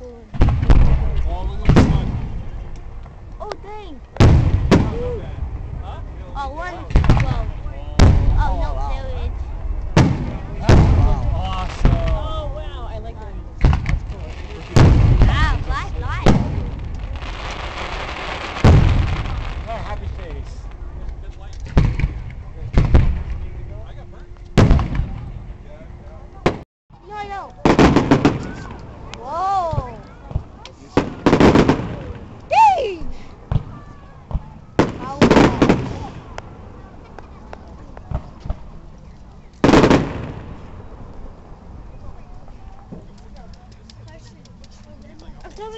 forward.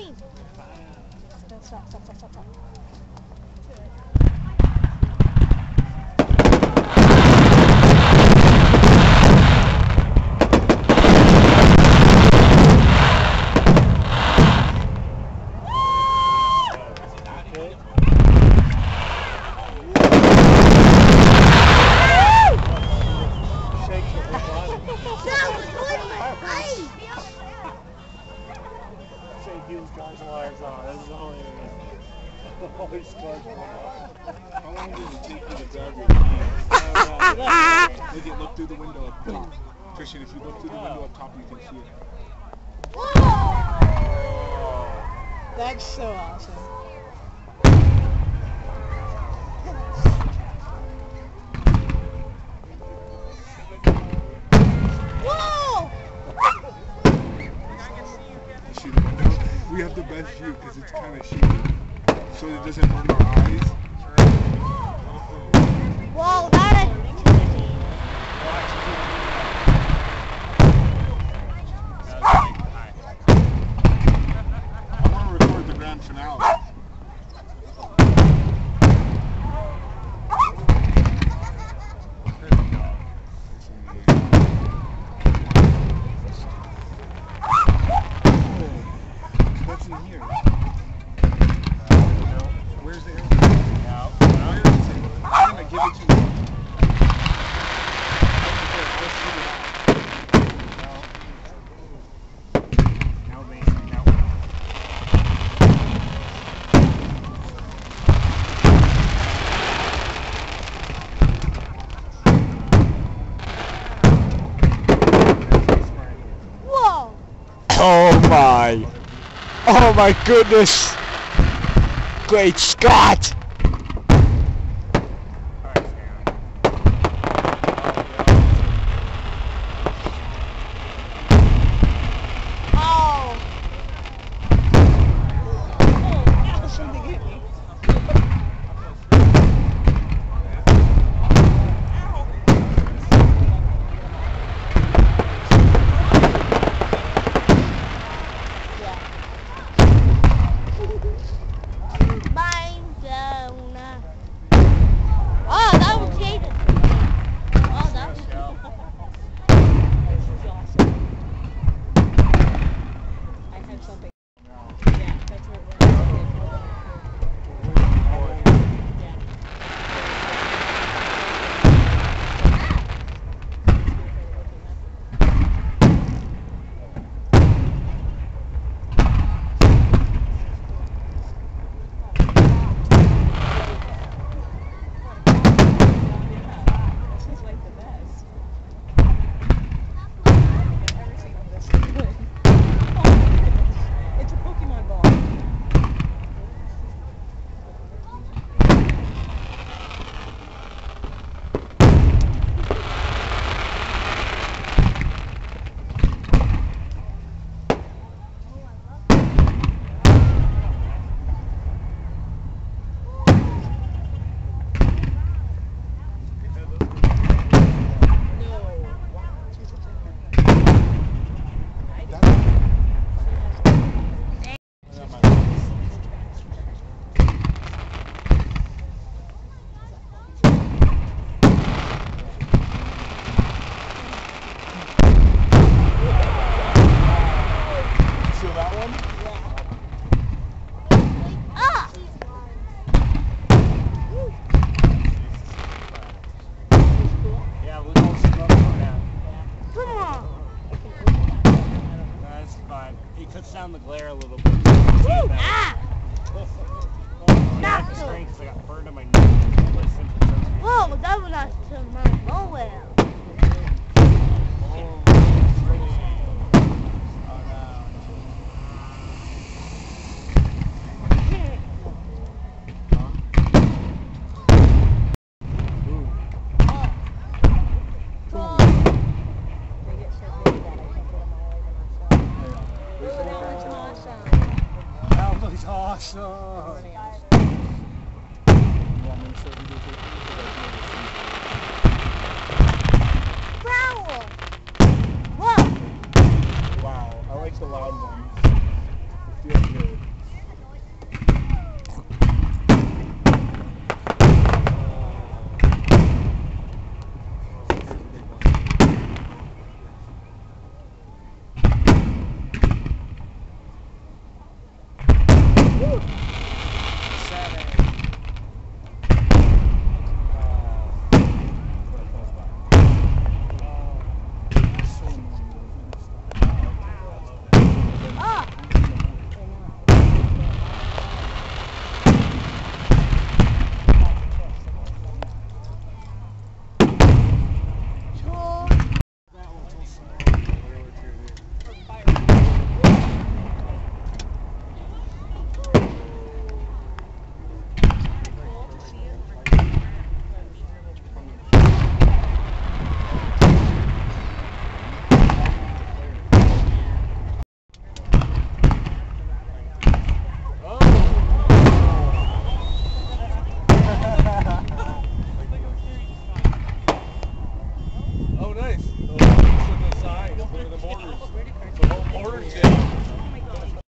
Coming. Stop, stop, stop, stop, stop, Holy scars fall. How long does it take you to grab your keys? Look, look through the window up top. Christian, if you look through the window up top, you can see it. Whoa. That's so awesome. We have the best view because it's kind of shady, so it doesn't hurt our eyes. Whoa, that is. I want to record the grand finale. What's in here? Where's the air? Where is it? I'm gonna give it to you. Now, Mason, now. Whoa. Oh my. Oh my goodness. Great Scott. He down the glare a little bit. Woo! Ah! I Not have the so- strength 'cause I got burned on my nose. My symptoms are- Whoa, that was not to my nowhere. They get so big that I can't get them all over myself. That was awesome. Running out. You want me to show you this? Growl! Wow, I like the loud ones. Oh, nice. The, the signs, the, the mortars, the whole mortar shit. Oh my gosh.